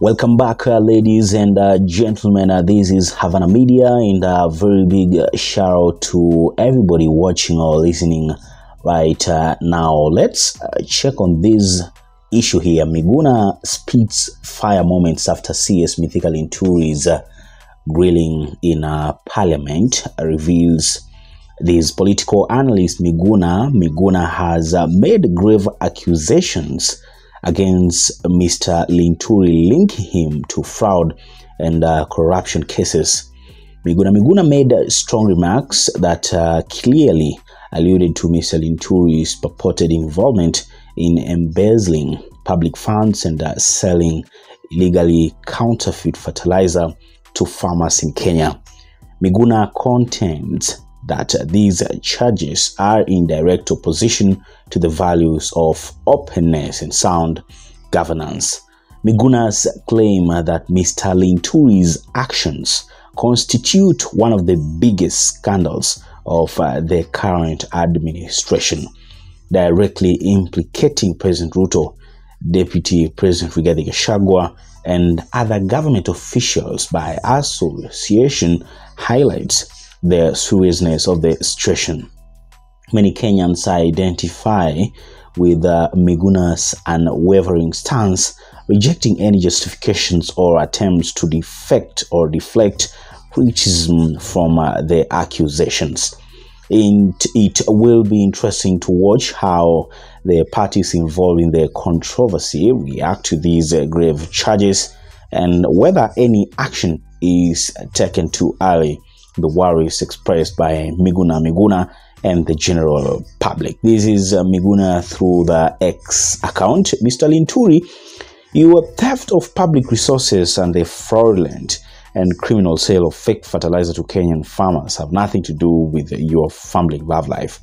Welcome back, uh, ladies and uh, gentlemen. Uh, this is Havana Media, and a very big uh, shout out to everybody watching or listening right uh, now. Let's uh, check on this issue here. Miguna spits fire moments after CS Mythical Inturi's uh, grilling in uh, Parliament reveals this political analyst Miguna Miguna has uh, made grave accusations against Mr. Linturi, linking him to fraud and uh, corruption cases. Miguna Miguna made strong remarks that uh, clearly alluded to Mr. Linturi's purported involvement in embezzling public funds and uh, selling illegally counterfeit fertilizer to farmers in Kenya. Miguna contends that these charges are in direct opposition to the values of openness and sound governance. Miguna's claim that Mr. Linturi's actions constitute one of the biggest scandals of uh, the current administration, directly implicating President Ruto, Deputy President Rigathi Gachagua, and other government officials by association highlights the seriousness of the situation. Many Kenyans identify with uh, Miguna's unwavering stance, rejecting any justifications or attempts to defect or deflect criticism from uh, the accusations. And it will be interesting to watch how the parties involved in the controversy react to these uh, grave charges and whether any action is taken too early the worries expressed by Miguna Miguna and the general public. This is uh, Miguna through the X account. Mr. Linturi, your theft of public resources and the fraudulent and criminal sale of fake fertilizer to Kenyan farmers have nothing to do with your family love life.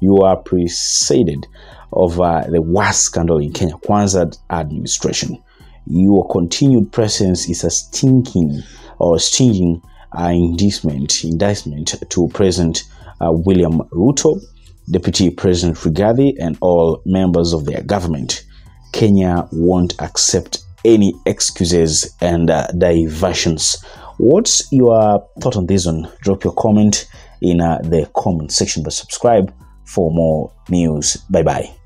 You are preceded of uh, the worst scandal in Kenya Kwanza administration. Your continued presence is a stinking or stinging uh, indictment, indictment to President uh, William Ruto, Deputy President Rigathi, and all members of their government. Kenya won't accept any excuses and uh, diversions. What's your thought on this one? Drop your comment in uh, the comment section, but subscribe for more news. Bye bye.